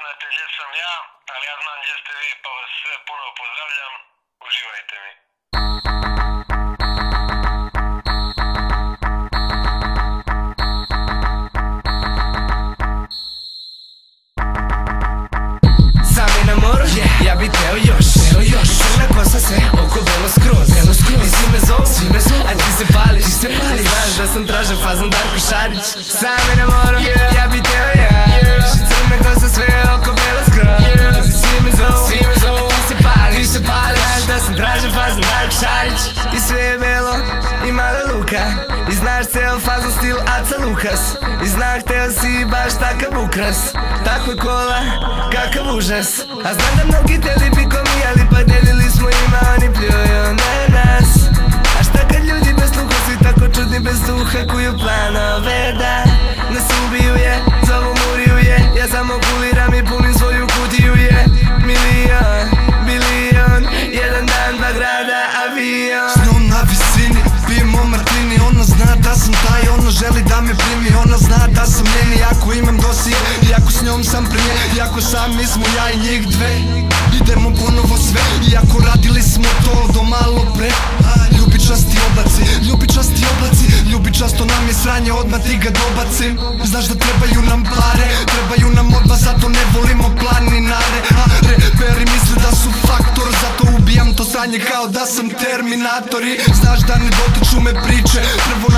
znate gdje sam ja, ali ja znam gdje ste vi, pa vas sve puno pozdravljam. Uživajte mi. Sami na moru, ja bi teo još Teo još Crna kosa se oko belo skroz Belo skroz I svi me zovu, svi me zovu A ti se pališ, ti se pališ Znaš da sam tražen Darko Šarić Sami na moru, ja bi teo još Znaš ceo fazon stil Aca Lukas I znak hteo si baš takav ukras. Takva kola, kakav užas. A znam da mnogi teli bi ko mi Ali pa delili smo ima, oni pljuju na nas. A šta kad ljudi bez sluha Svi tako čudni bez duha Kuju planove? Da Nas ubiju je, zovu muriju je. Ja samo kuliram i punim svoju kutiju je. Milion, bilion Jedan dan, dva grada, avion sam taj, ona želi da me primi Ona zna da sam njen, iako imam dosije Iako s njom sam prije, iako sami smo ja i njih dve. Idemo ponovo sve, iako radili smo to do malo pre. Ljubičasti oblaci, ljubičasti oblaci Ljubičasto nam je sranje, odmah ti ga dobacim Znaš da trebaju nam pare, trebaju nam odmah Zato ne volimo planinare. A reperi misle da su faktor Zato ubijam to sranje kao da sam terminator I znaš da ne dotiču me priče. Prvo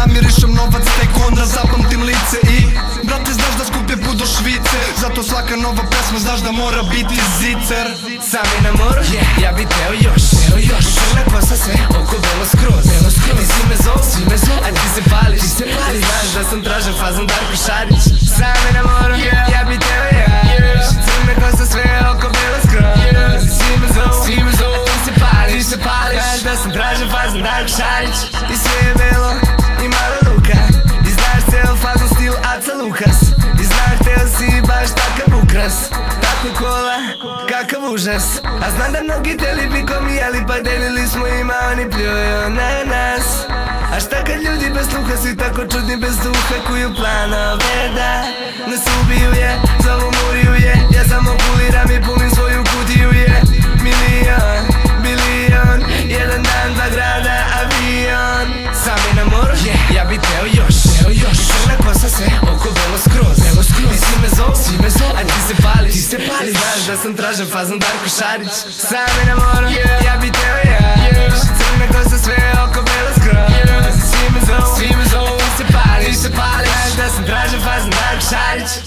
da mora biti zicer. Sami na moru, ja bi teo još Teo još. Crna kosa se oko belo skroz Belo skroz. I svi me zovu, svi me zovu A ti se pališ, ti se pališ. Znaš da sam tražen fazon Darko Šarić. Sami na moru, ja bi teo još Crna kosa sve oko belo skroz. I svi me zovu, svi me zovu Ti se pališ, ti se pališ. Znaš da sam tražen fazon Darko Šarić. I sve je belo užas. A znam da mnogi teli bi ko mi Ali pa delili smo ima, oni pljuju na nas. A šta kad ljudi bez sluha Svi tako čudni bez duha Kuju planove da Nas ubiju je, zovu muriju je. Ja samo kuliram i punim svoju kutiju je. Milion, bilion Jedan dan, dva grada, avion. Sami na moru, ja bi teo još Teo još. Crna kosa se oko belo skroz Belo skroz. Svi me zovu Municipalizados da centragem fazem dar com chares Sabe, namoro yeah. e habitam yeah. yeah. Wszyscy na końcu swojego kobela skrom yeah. Zimzą, zimzą, municipalizados da centragem fazem dar com chares